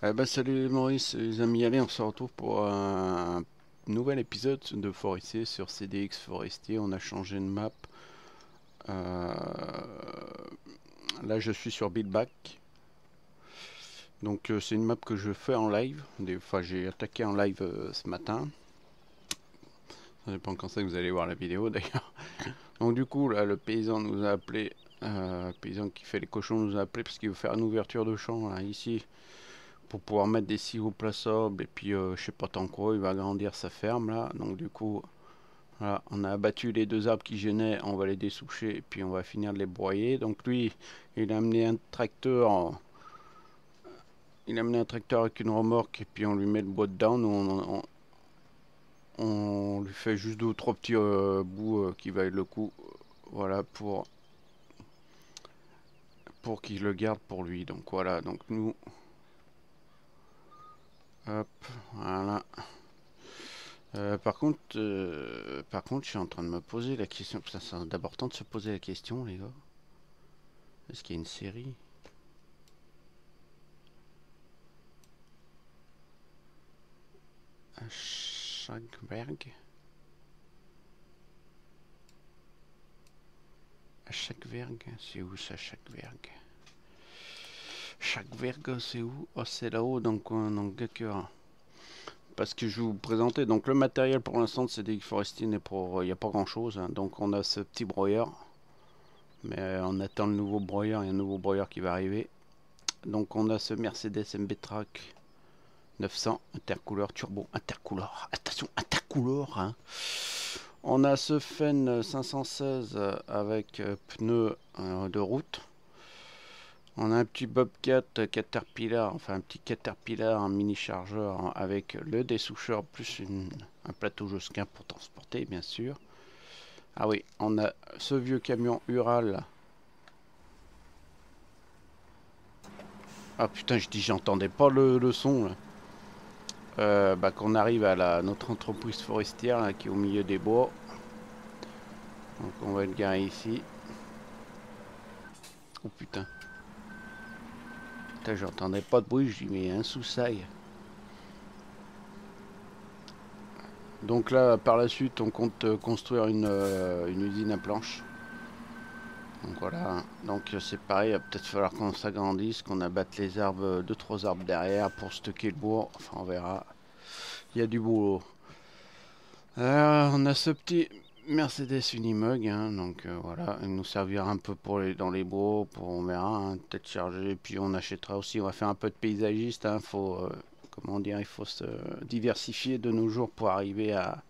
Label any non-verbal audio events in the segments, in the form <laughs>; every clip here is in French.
Eh ben, salut Maurice, les amis, allez, on se retrouve pour un nouvel épisode de Forestier sur CDX Forestier. On a changé de map. Euh, là, je suis sur Buildback. Donc, euh, c'est une map que je fais en live. Des fois, j'ai attaqué en live euh, ce matin. Ça dépend quand ça que vous allez voir la vidéo <laughs> d'ailleurs. Donc, du coup, là, le paysan nous a appelé. le paysan qui fait les cochons nous a appelé parce qu'il veut faire une ouverture de champ ici pour pouvoir mettre des plaçables et puis euh, je sais pas tant quoi, il va agrandir sa ferme là. Donc du coup, on a abattu les deux arbres qui gênaient, on va les dessoucher et puis on va finir de les broyer. Donc lui, il a amené un tracteur, il a amené un tracteur avec une remorque et puis on lui met le bois dedans. on, on, lui fait juste deux ou trois petits euh, bouts euh, qui valent le coup, voilà pour pour qu'il le garde pour lui. Donc voilà, donc nous Hop, voilà. Euh, par contre, euh, par contre, je suis en train de me poser la question. Ça, c'est d'abord temps de se poser la question, les gars. Est-ce qu'il y a une série? À vergue À vergue C'est où ça, vergue chaque vergue, c'est où? Oh, c'est là-haut, donc, donc d'accord. Parce que je vous présenter, donc le matériel pour l'instant de CDX Forestier n'est pour, il n'y a pas grand chose. Hein. Donc on a ce petit broyeur, mais on attend le nouveau broyeur, il y a un nouveau broyeur qui va arriver. Donc on a ce Mercedes MB Track 900 intercouleur turbo, intercouleur, attention, intercouleur. Hein. On a ce Fen 516 avec euh, pneus euh, de route. On a un petit Bobcat Caterpillar, enfin un petit Caterpillar, un mini chargeur avec le dessoucheur plus un plateau Josquin pour transporter bien sûr. Ah oui, on a ce vieux camion Ural. Ah putain, je dis j'entendais pas le, son euh, bah, qu'on arrive à la, notre entreprise forestière qui est au milieu des bois. Donc on va le garer ici. Oh putain j'entendais pas de bruit, je dis mais un sous-sail. Donc là, par la suite, on compte euh, construire une, euh, une usine à planches. Donc voilà, donc euh, c'est pareil, il va peut-être falloir qu'on s'agrandisse, qu'on abatte les arbres, deux trois arbres derrière pour stocker le bois. Enfin, on verra. Il y a du boulot. on a ce petit Mercedes Unimog, hein, donc euh, voilà, il nous servira un peu pour les, dans les bois, pour on verra, hein, peut-être charger, puis on achètera aussi, on va faire un peu de paysagiste, hein, faut, euh, comment dire, il faut se diversifier de nos jours pour arriver à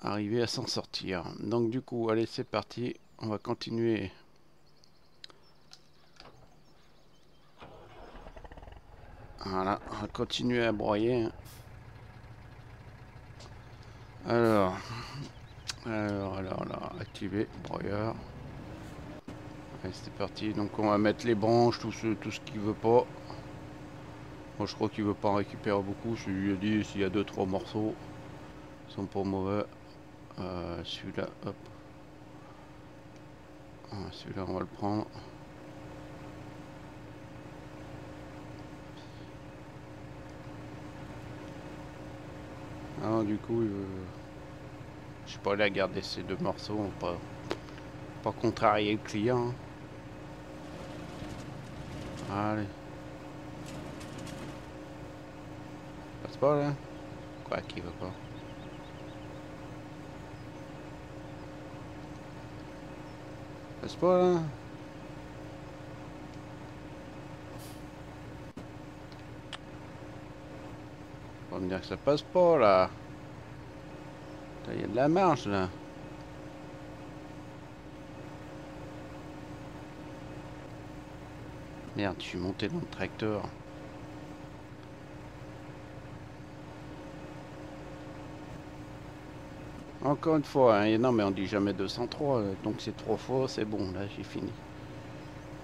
arriver à s'en sortir. Donc du coup, allez, c'est parti, on va continuer. Voilà, on va continuer à broyer. Alors, alors, alors, alors, activer, broyeur. Allez, c'est parti. Donc, on va mettre les branches, tout ce, tout ce qu'il veut pas. Moi, je crois qu'il veut pas en récupérer beaucoup. Je lui ai dit, s'il y a deux, trois morceaux, ils sont pas mauvais. Euh, celui-là, hop. Ah, celui-là, on va le prendre. Alors, du coup, euh, je suis pas allé à garder ces deux morceaux, pas, pas contrarier le client. Allez. Passe pas là Quoi qui veut pas Passe pas là me dire que ça passe pas là. Il y a de la marge là. Merde, je suis monté dans le tracteur. Encore une fois, hein, non mais on dit jamais 203, donc c'est trois fois, c'est bon, là j'ai fini.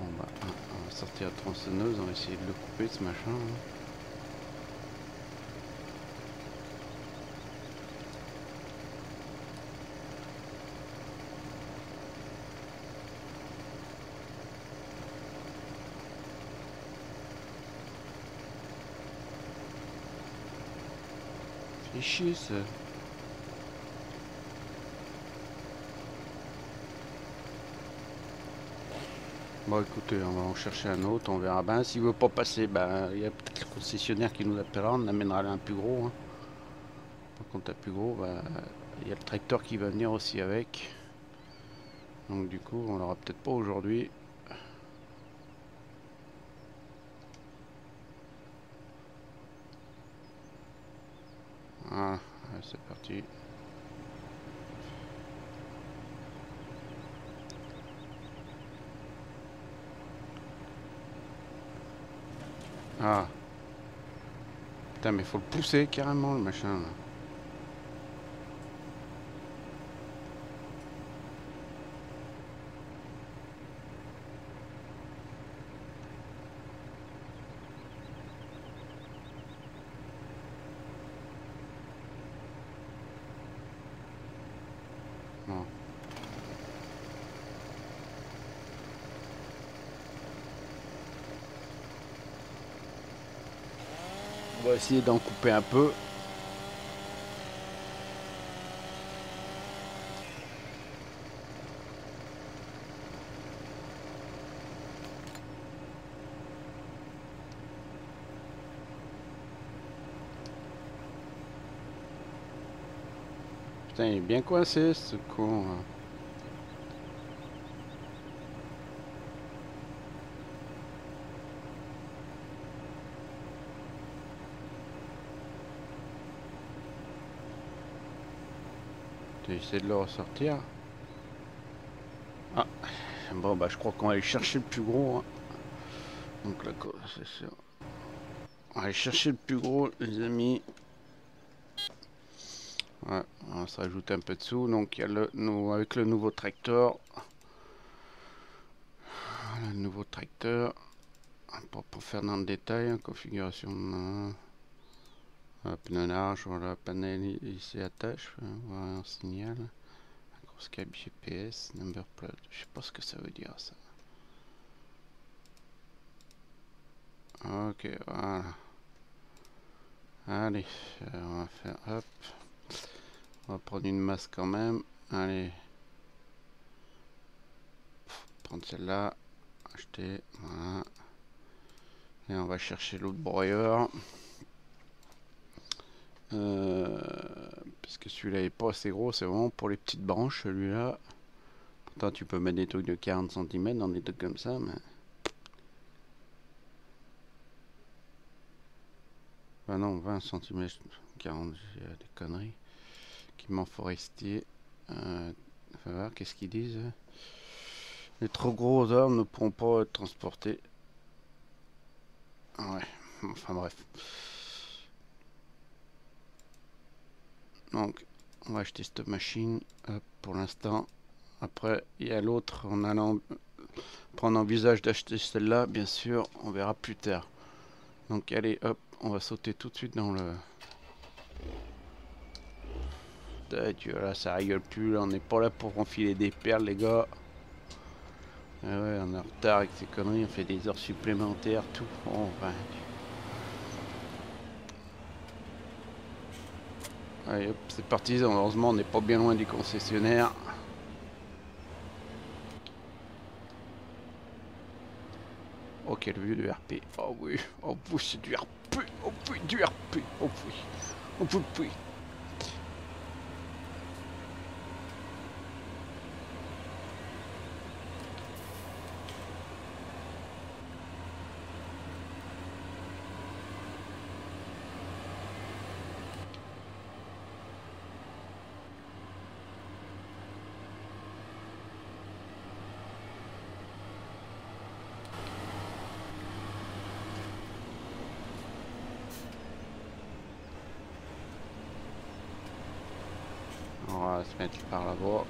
Bah, on va sortir la tronçonneuse, on va essayer de le couper ce machin. Hein. Chier ça. Bon écoutez, on va en chercher un autre, on verra bien. S'il veut pas passer, ben il y a peut-être le concessionnaire qui nous appellera, on amènera un plus gros. Hein. Par contre un plus gros, ben, il y a le tracteur qui va venir aussi avec. Donc du coup on l'aura peut-être pas aujourd'hui. Voilà, c'est parti. Ah. Putain, mais faut le pousser carrément, le machin. Là. On va essayer d'en couper un peu. Putain, il est bien coincé ce con. Hein. De le ressortir. Ah, bon bah je crois qu'on va aller chercher le plus gros. Hein. Donc là, c'est sûr. On va aller chercher le plus gros, les amis. Ouais, on se rajouter un peu de sous. Donc il y a le nous avec le nouveau tracteur. Le nouveau tracteur. Pour, pour faire dans le détail, hein, configuration. De... Pneu large, voilà, panel ici attache, hein, voilà un signal. Un gros GPS, number plate, je sais pas ce que ça veut dire ça. Ok, voilà. Allez, euh, on va faire, hop. On va prendre une masse quand même. Allez. Prendre celle-là. Acheter, voilà. Et on va chercher l'autre broyeur. Euh, parce que celui-là est pas assez gros, c'est vraiment pour les petites branches celui-là. Pourtant tu peux mettre des trucs de 40 cm dans des trucs comme ça, mais... Ah non, 20 cm, 40, j'ai des conneries. Qui forestier. Euh, voir qu'est-ce qu'ils disent. Les trop gros armes ne pourront pas être transportés. Ouais, enfin bref. Donc, on va acheter cette machine pour l'instant. Après, il y a l'autre en allant prendre en visage d'acheter celle-là, bien sûr, on verra plus tard. Donc, allez, hop, on va sauter tout de suite dans le... Là, ça rigole plus, là, on n'est pas là pour enfiler des perles, les gars. Ah ouais, on est en retard avec ces conneries, on fait des heures supplémentaires, tout. Bon, ben, Allez hop, c'est parti, heureusement on n'est pas bien loin du concessionnaire. Oh quelle vue de RP. Oh oui, oh oui c'est du RP. Oh oui, du RP. Oh oui. Oh oui, oui. se mettre par là-bas.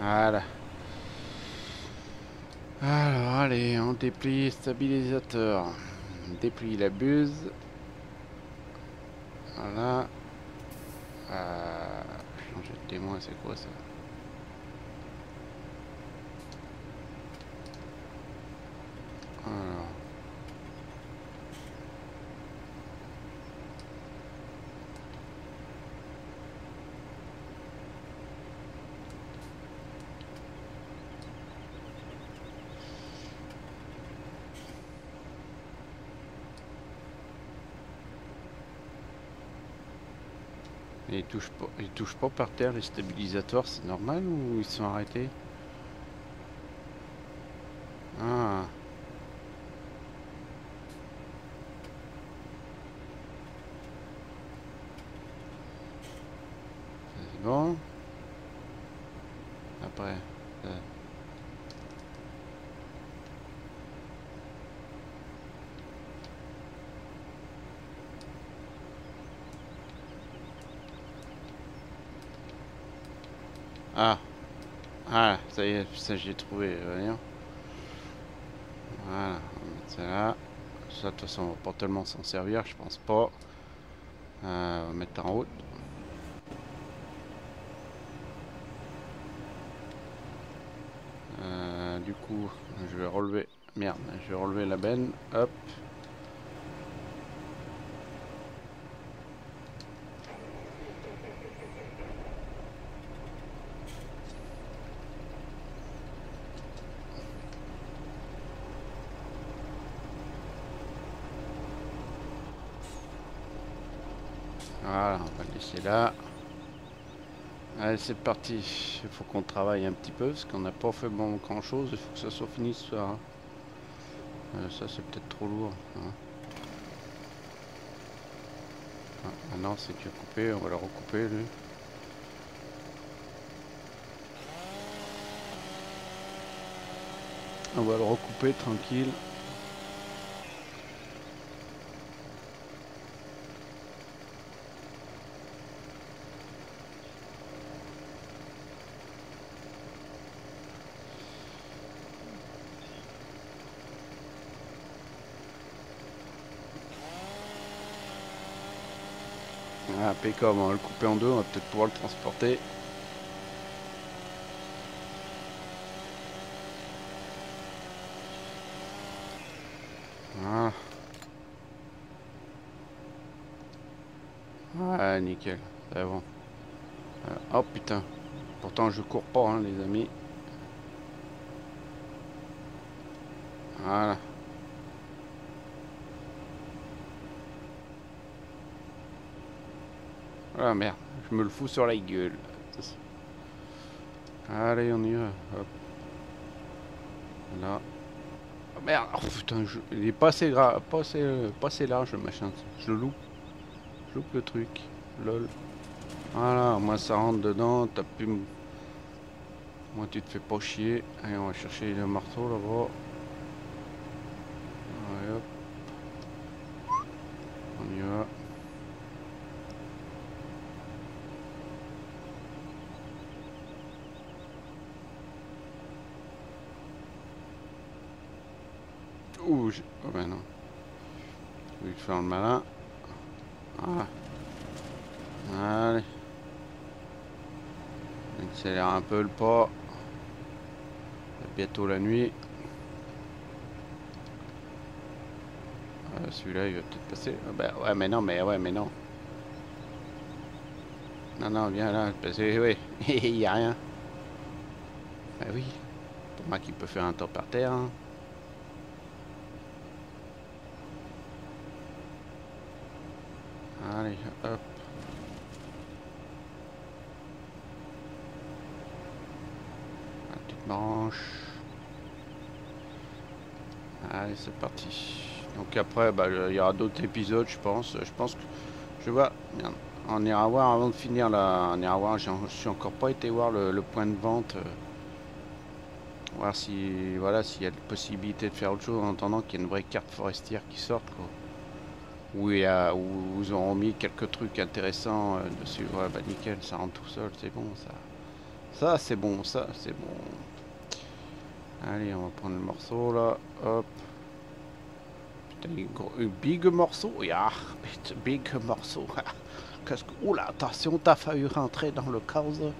Voilà. Alors, allez, on stabilisateur. Déplie la buse. Voilà. Euh, changer de témoin, c'est quoi ça? Ils touchent pas, ils touchent pas par terre les stabilisateurs, c'est normal ou ils sont arrêtés Ah. C'est bon. Après. euh, Ah. Ah, ça y est, ça j'ai trouvé, voyons. Voilà, on va mettre ça là. Ça, de toute façon, on va pas tellement s'en servir, je pense pas. Euh, on va mettre en route. Euh, du coup, je vais relever. Merde, je vais relever la benne. Hop. Voilà, on va le laisser Allez, c'est parti. Il faut qu'on travaille un petit peu parce qu'on n'a pas fait bon grand chose. Il faut que ça soit fini ce soir. hein. Euh, ça, c'est peut-être trop lourd. hein. Ah, ah non, c'est déjà coupé. On va le recouper, lui. On va le recouper tranquille. Ah, impeccable, on va le couper en deux, on va peut-être pouvoir le transporter. Voilà. Ouais, nickel, c'est bon. Euh, oh putain, pourtant je cours pas, hein, les amis. Voilà. Ah merde, je me le fous sur la gueule. Allez, on y va. Hop. Là. Oh, merde, oh, putain, je- il est pas assez, gras, pas, assez, euh, pas assez large le machin. Je le loupe. Je loupe le truc. Lol. Voilà, moi ça rentre dedans, t'as pu. Moi tu te fais pas chier. Allez, on va chercher le marteau là-bas. Allez, hop. On y va. Ouh, j'ai- oh ben non. Je vais faire le malin. Voilà. Allez. Accélère un peu le pas. Bientôt la nuit. Euh, Celui-là, il va peut-être passer. Ah ben, ouais, mais non, mais ouais, mais non. Non, non, viens là, parce que oui, il n'y a rien. Ben oui, pour moi qui peut faire un tour par terre. hein. Allez, La petite branche. Allez, c'est parti. Donc après, bah, il y aura d'autres épisodes, je pense. Je pense que je vois. On ira voir avant de finir là. On ira voir. Je suis encore pas été voir le, point de vente. euh, voir si voilà s'il y a possibilité de faire autre chose en attendant qu'il y ait une vraie carte forestière qui sorte. Quoi où, ils ont mis quelques trucs intéressants euh, dessus. Ouais, bah nickel, ça rentre tout seul, c'est bon ça. Ça, c'est bon, ça, c'est bon. Allez, on va prendre le morceau là, hop. Putain, gros- big morceau, yeah, big morceau. Qu'est-ce que. Oula, attention, t'as failli rentrer dans le cause.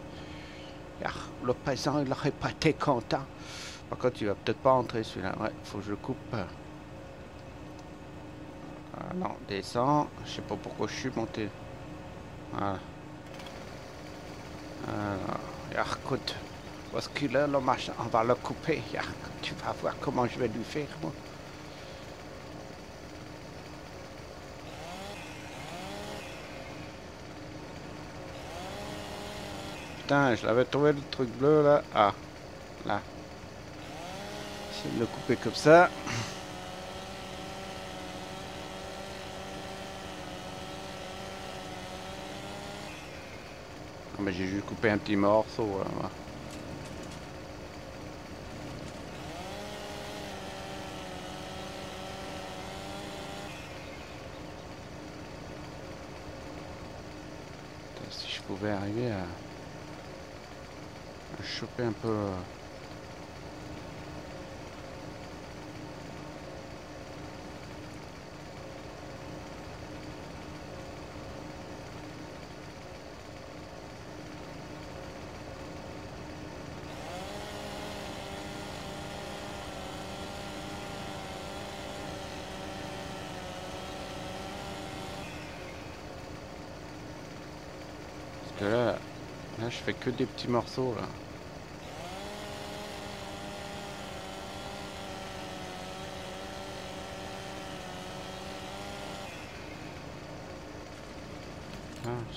Yeah, le paysan, il aurait pas été content. Par contre, il va peut-être pas entrer celui-là. Ouais, faut que je le coupe. Ah non, descends. Je sais pas pourquoi je suis monté. Voilà. Écoute. Parce qu'il est le machin, on va le couper. Tu vas voir comment je vais lui faire, moi. putain, je l'avais trouvé le truc bleu là. Ah, là. Essayer de le couper comme ça. Mais j'ai juste coupé un petit morceau. Là, si je pouvais arriver à choper un peu là, là je fais que des petits morceaux là.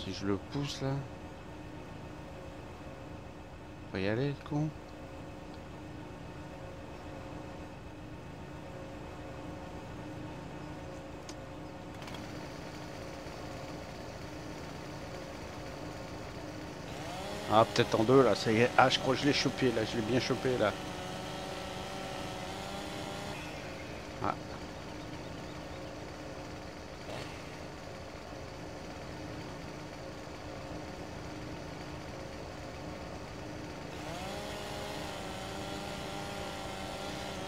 Si je le pousse là. Faut y aller, le con. Ah, peut-être en deux là, ça y est. Ah, je crois que je l'ai chopé là, je l'ai bien chopé là.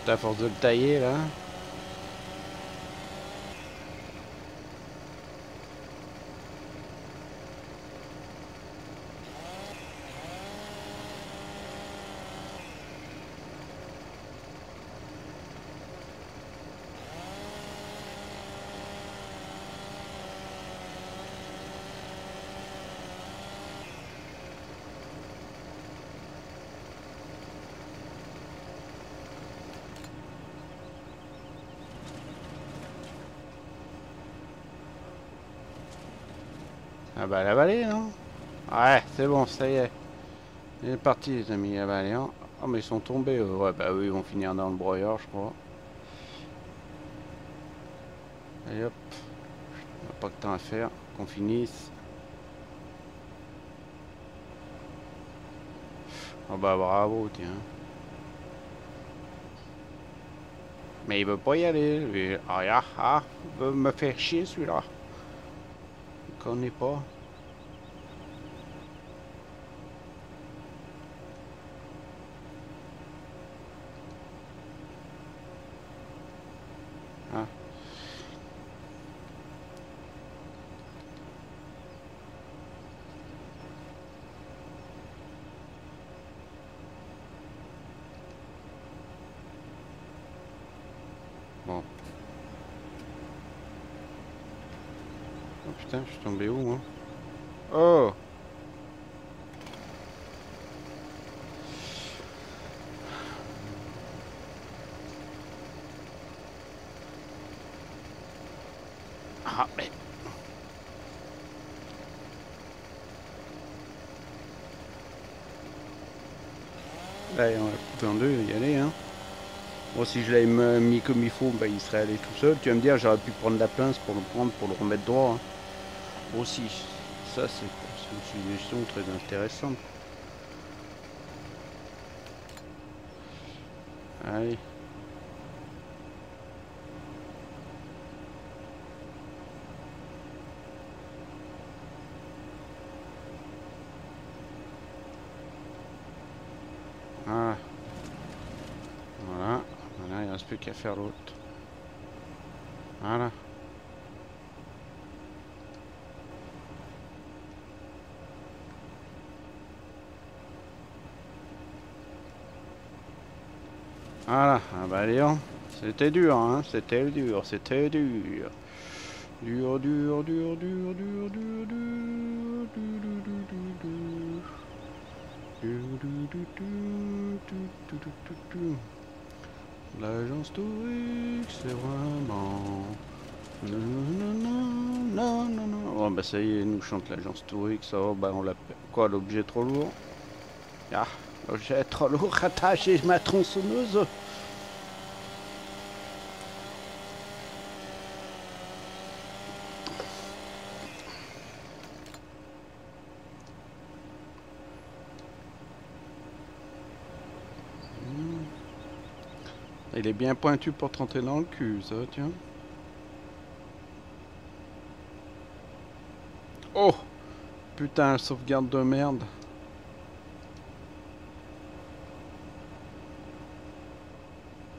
à force de le tailler là. Bah la vallée, non? Ouais, c'est bon, ça y est. Il est parti, les amis, la vallée. Hein. Oh, mais ils sont tombés. Ouais, bah oui, ils vont finir dans le broyeur, je crois. Allez hop. a pas que temps à faire. Qu'on finisse. Oh bah bravo, tiens. Mais il veut pas y aller. Ah, ah, ah, il veut me faire chier celui-là connais pas. Ah. Bon. Oh putain, je suis tombé où moi Oh Là, on va couper en deux, y aller hein. Bon, si je l'avais mis comme il faut, bah, il serait allé tout seul. Tu vas me dire, j'aurais pu prendre la pince pour le prendre, pour le remettre droit. Hein aussi. Ça, c'est une suggestion très intéressante. Allez. Voilà. Voilà. Plus qu'à faire l'autre. Voilà. Voilà, ah bah Léon, c'était dur, hein, c'était dur, c'était dur. Dur, dur, dur, dur, dur, dur, dur, dur, L'agence tourique, c'est vraiment... Non, non, non, non, non. Bon, bah ça y est, nous chante l'agence tourique, ça va, bah on l'a... Quoi, l'objet trop lourd? J'ai trop lourd attaché ma tronçonneuse. Il est bien pointu pour te rentrer dans le cul, ça, tiens. Oh Putain, sauvegarde de merde.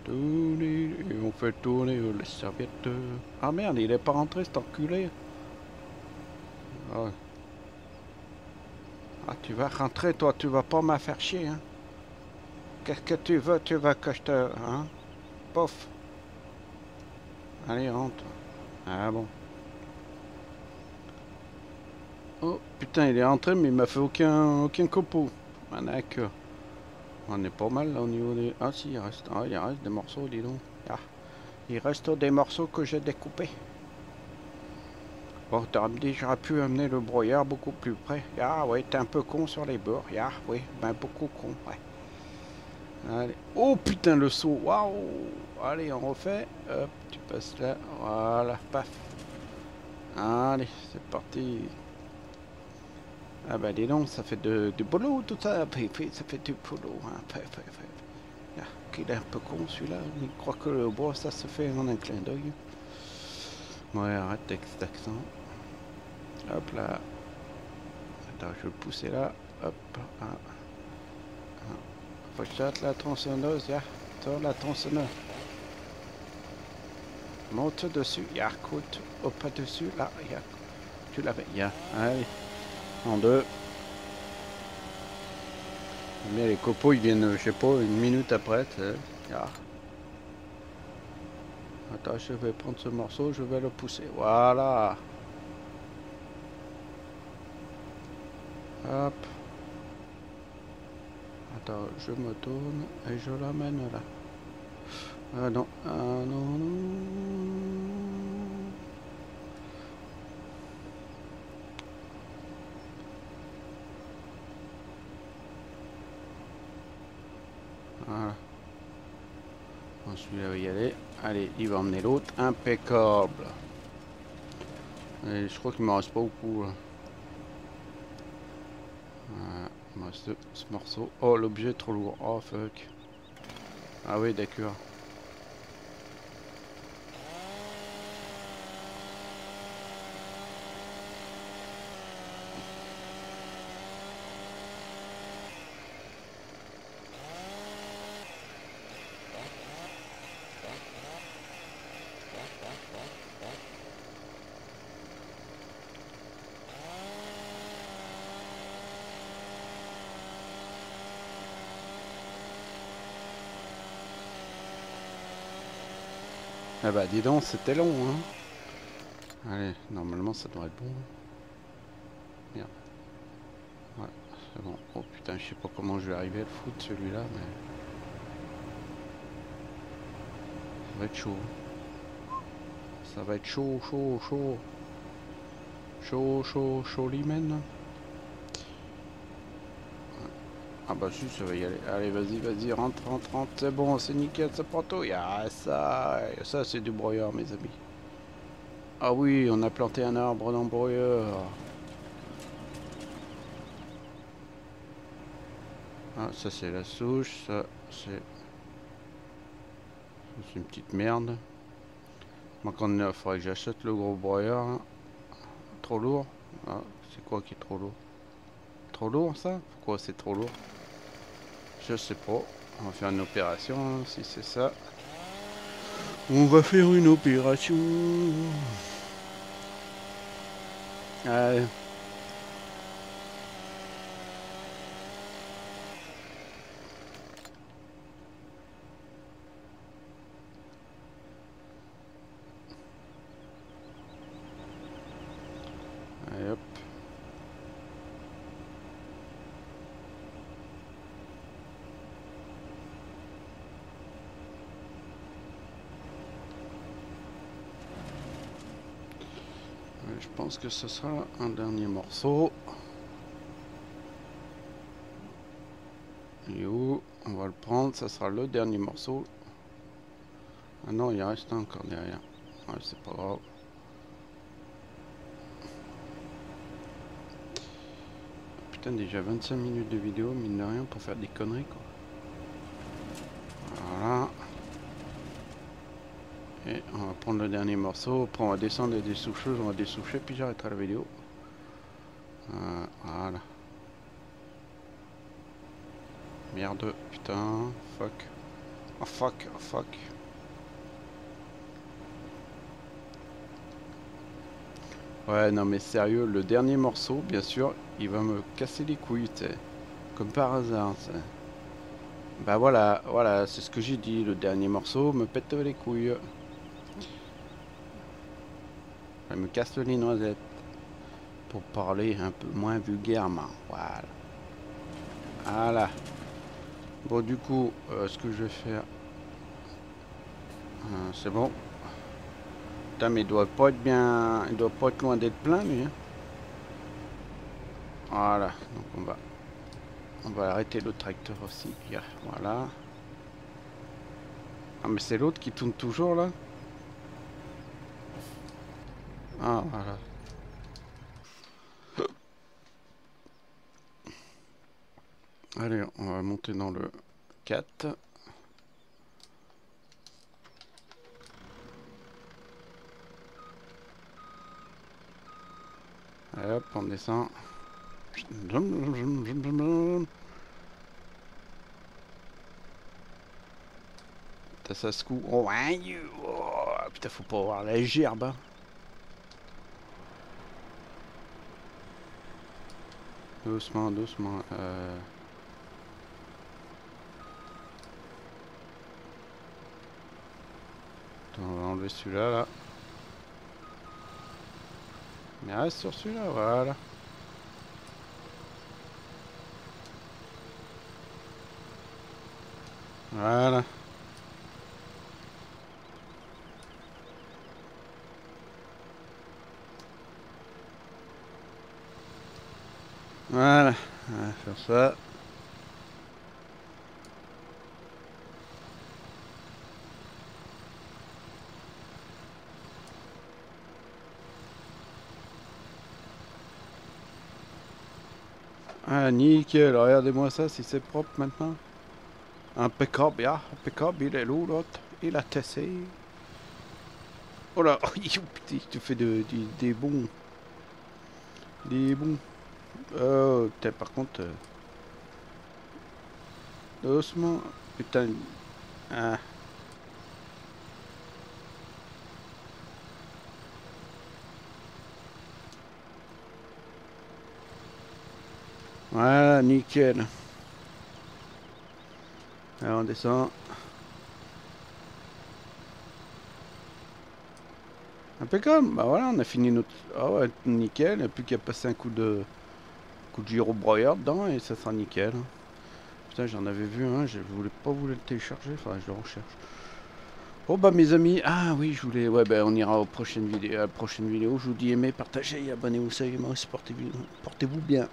Tourner, on fait tourner les serviettes. Ah merde, il est pas rentré cet enculé. Ah, ah tu vas rentrer toi, tu vas pas m'affaire chier. Hein. Qu'est-ce que tu veux, tu veux que je te... Hein? Pof. Allez, rentre. Ah bon. Oh putain, il est rentré, mais il m'a fait aucun, aucun copeau. Ah. On est pas mal là au niveau des... Ah si, il reste, ah, il reste des morceaux, dis donc. Ah. Il reste des morceaux que j'ai découpés. Bon, t'aurais dit j'aurais pu amener le broyeur beaucoup plus près. Ah ouais, t'es un peu con sur les bords. Ah oui, ben beaucoup con, ouais. Allez. Oh putain, le saut, waouh Allez, on refait. Hop, tu passes là. Voilà, paf. Allez, c'est parti. Ah bah dis donc, ça fait de, du boulot tout ça, ça fait du boulot. Hein. Ah, il est un peu con celui-là, il croit que le bois ça se fait en un clin d'œil. Ouais, arrête avec cet accent. Hop là. Attends, je vais le pousser là. Hop. Ah. Faut que la tronçonneuse, ya. La tronçonneuse. Monte dessus, ya, écoute. Hop, pas dessus, là, ya. Tu l'avais, ya. Allez en deux. Mais les copeaux ils viennent, je sais pas, une minute après. Ah. Attends, je vais prendre ce morceau, je vais le pousser. Voilà. Hop. Attends, je me tourne et je l'amène là. Ah non, ah non, non. Voilà. Bon, celui-là va y aller. Allez, il va emmener l'autre. Impeccable. Et je crois qu'il me reste pas beaucoup. Là. Voilà. Reste ce morceau. Oh, l'objet est trop lourd. Oh, fuck. Ah oui, d'accord. Ah bah dis donc, c'était long hein. Allez, normalement ça devrait être bon. Merde. Ouais, c'est bon. Oh putain, je sais pas comment je vais arriver à le foutre celui-là, mais... Ça va être chaud. Ça va être chaud, chaud, chaud. Chaud, chaud, chaud, limen. Ah bah si, ça va y aller. Allez, vas-y, vas-y, rentre, rentre, rentre. C'est bon, c'est nickel, c'est pour tout. Ah, ça, ça c'est du broyeur, mes amis. Ah oui, on a planté un arbre dans le broyeur. Ah, ça c'est la souche, ça c'est... C'est une petite merde. Moi, quand il faudrait que j'achète le gros broyeur. Hein. Trop lourd ah, C'est quoi qui est trop lourd? Trop lourd ça? Pourquoi c'est trop lourd? Je sais pas. On va faire une opération, si c'est ça. On va faire une opération. Que ce sera un dernier morceau. Est où On va le prendre, ça sera le dernier morceau. Ah non, il reste encore derrière. Ouais, c'est pas grave. Putain, déjà 25 minutes de vidéo, mine de rien, pour faire des conneries, quoi. Voilà. Et on va le dernier morceau. Après, on va descendre des dessoucheuses, on va dessoucher, puis j'arrêterai la vidéo. Euh, voilà. Merde, putain, fuck. Oh fuck, oh fuck. Ouais, non mais sérieux, le dernier morceau, bien sûr, il va me casser les couilles, sais. Comme par hasard, Bah voilà, voilà, c'est ce que j'ai dit, le dernier morceau me pète les couilles. Elle me casse les noisettes. Pour parler un peu moins vulgairement, voilà. Voilà. Bon, du coup, euh, ce que je vais faire... Euh, c'est bon. Putain, mais il doit pas être bien... Il doit pas être loin d'être plein, lui. Hein. Voilà. Donc, on va... On va arrêter le tracteur aussi. Voilà. Ah, mais c'est l'autre qui tourne toujours, là Ah, voilà. Allez, on va monter dans le 4. Allez hop, on descend. Ça se coud. Oh, putain, faut pas avoir la gerbe. Hein. Doucement, doucement. Euh... on va enlever celui-là, là. Mais reste sur celui-là, voilà. Voilà. Voilà, on va faire ça. Ah, nickel, regardez-moi ça, si c'est propre maintenant. Impeccable, ya, impeccable, il est lourd l'autre, il a tessé. Oh là, <laughs> oh, il te fait de, des bons. Des bons. Oh, putain, par contre... Euh, doucement, putain... Ah. Voilà, nickel. Alors on descend. Impeccable. Bah voilà, on a fini notre... Ah ouais, nickel. Il n'y a plus qu'à passer un coup de... coup de gyro broyeur dedans et ça sera nickel. Putain, j'en avais vu un, je voulais pas vous le télécharger, enfin je le recherche. Bon bah mes amis, ah oui je voulais, ouais bah on ira aux prochaines vidéos, à la prochaine vidéo, je vous dis aimez, partagez, abonnez-vous, ça portez-vous portez bien.